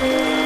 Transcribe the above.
Yeah.